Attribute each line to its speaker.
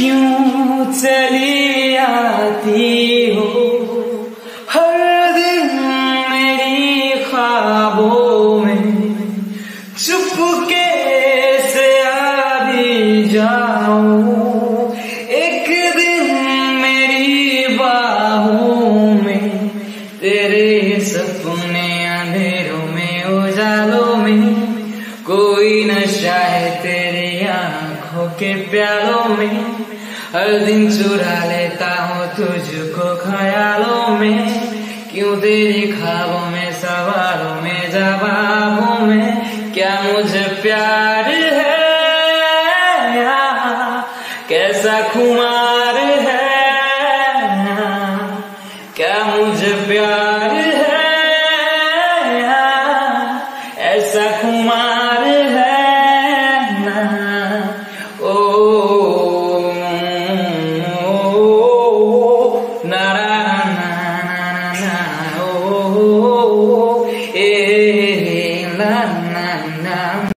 Speaker 1: क्यों चली आती हो? हर दिन मेरी ख्वाबों में चुपके से आ भी जाओ एक दिन मेरी बाहों में तेरे सपने अंधेरों में उजालों में कोई नशा है तेरी आँखों के प्यालों में, हर दिन चुरा लेता हूँ तुझको ख्यालों में। क्यों तेरी ख्वाबों में, सवालों में, जवाबों में, क्या मुझे प्यार है? कैसा खुमार है? क्या na na na